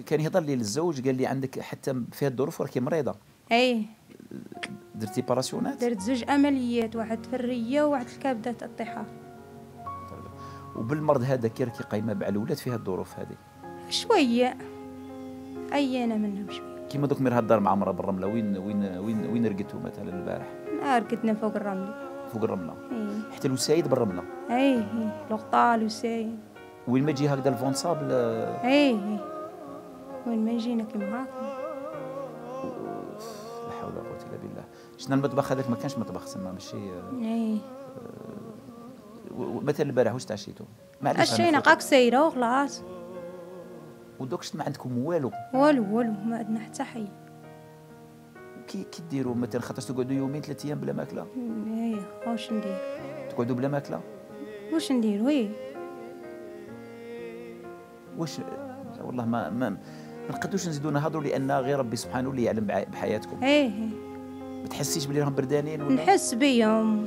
كان يهضر لي الزوج قال لي عندك حتى في هاد الظروف راكي مريضة. إيه درتي باراسيونات درت زوج عمليات واحد في الرية وواحد في الكبده الطحال وبالمرض هذا كي راكي قايمة مع الاولاد في هاد الظروف هذه؟ شوية. عيانه منهم شوية. كيما دوك مير هدار مع مرا بالرملة. وين وين وين وين رقدتوا مثلا البارح؟ ما رقدنا فوق الرمل فوق الرملة. إيه حتى الوسايد بالرملة. إيه إيه الغطال وساين وين ما تجي هكذا الفونصابل إيه إيه وين ما يجينا كيما هاكا لا حول ولا قوة إلا بالله. شنا المطبخ هذاك؟ ما كانش مطبخ سما ماشي إيه. و- و- مثلا البارح واش تعشيتوا عشينا. قاك سيرة وخلاص. ودوك ما عندكم والو؟ والو والو ما عندنا حتى حي. كي كي ديروا مثلا خاطر تقعدوا يومين ثلاث أيام بلا ماكلة؟ إيه واش ندير؟ تقعدوا بلا ماكلة؟ واش ندير؟ وي. واش؟ والله ما ما ما نقدوش نزيدوا نهضروا لأن غير ربي سبحانه اللي يعلم بحياتكم. إيه إيه. ما تحسيش بلي راهم بردانين ولا؟ نحس بيهم.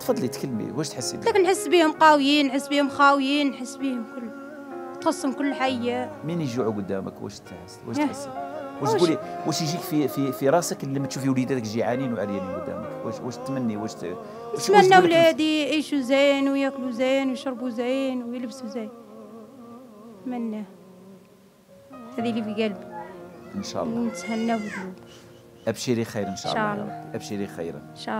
تفضلي تكلمي واش تحسي بيه؟ لكن نحس بيهم قاويين نحس بيهم خاويين نحس بيهم كل تخصهم كل حي مين يجوعوا قدامك؟ واش تحس؟ واش إيه. تحسي؟ واش تقولي واش؟ يجيك في في في راسك لما تشوفي وليداتك جيعانين وعريانين قدامك؟ واش واش تمني؟ واش نتمنى ولادي يعيشوا زين وياكلوا زين ويشربوا زين ويلبسوا زين. نتمنى. هذه اللي في قلبي. إن شاء الله. ونتهنى بذنوب. أبشري خير إن شاء إن شاء الله الله. أبشري خيرا. إن شاء